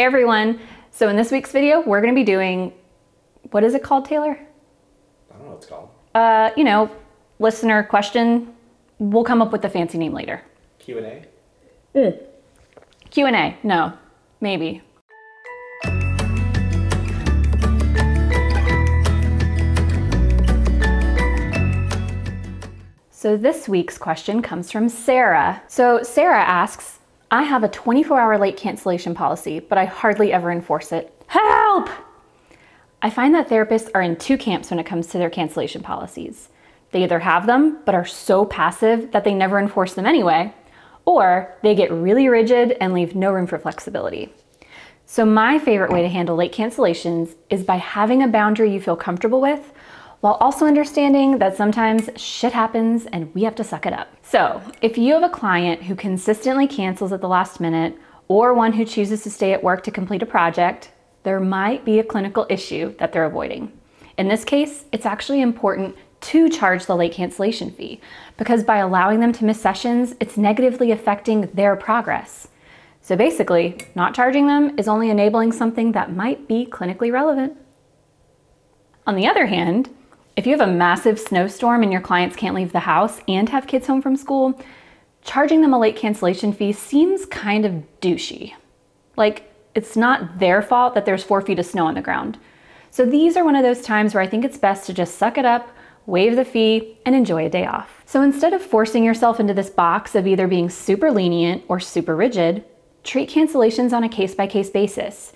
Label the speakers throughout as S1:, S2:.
S1: Hey everyone. So in this week's video, we're gonna be doing, what is it called, Taylor?
S2: I don't know what it's called.
S1: Uh, you know, listener question. We'll come up with a fancy name later.
S2: Q&A?
S1: Q&A, no, maybe. So this week's question comes from Sarah. So Sarah asks, I have a 24 hour late cancellation policy, but I hardly ever enforce it. Help! I find that therapists are in two camps when it comes to their cancellation policies. They either have them, but are so passive that they never enforce them anyway, or they get really rigid and leave no room for flexibility. So, my favorite way to handle late cancellations is by having a boundary you feel comfortable with while also understanding that sometimes shit happens and we have to suck it up. So, if you have a client who consistently cancels at the last minute or one who chooses to stay at work to complete a project, there might be a clinical issue that they're avoiding. In this case, it's actually important to charge the late cancellation fee because by allowing them to miss sessions, it's negatively affecting their progress. So basically, not charging them is only enabling something that might be clinically relevant. On the other hand, if you have a massive snowstorm and your clients can't leave the house and have kids home from school, charging them a late cancellation fee seems kind of douchey. Like, it's not their fault that there's four feet of snow on the ground. So these are one of those times where I think it's best to just suck it up, waive the fee, and enjoy a day off. So instead of forcing yourself into this box of either being super lenient or super rigid, treat cancellations on a case by case basis.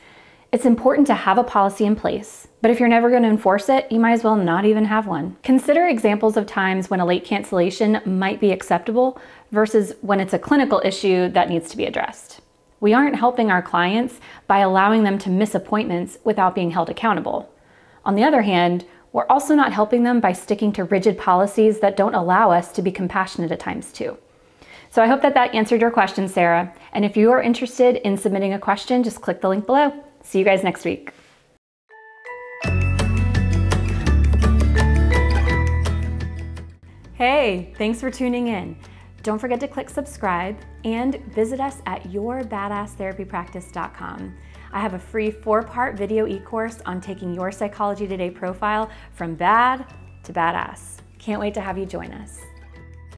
S1: It's important to have a policy in place, but if you're never going to enforce it, you might as well not even have one. Consider examples of times when a late cancellation might be acceptable versus when it's a clinical issue that needs to be addressed. We aren't helping our clients by allowing them to miss appointments without being held accountable. On the other hand, we're also not helping them by sticking to rigid policies that don't allow us to be compassionate at times too. So I hope that that answered your question, Sarah. And if you are interested in submitting a question, just click the link below. See you guys next week. Hey, thanks for tuning in. Don't forget to click subscribe and visit us at yourbadasstherapypractice.com. I have a free four part video e course on taking your Psychology Today profile from bad to badass. Can't wait to have you join us.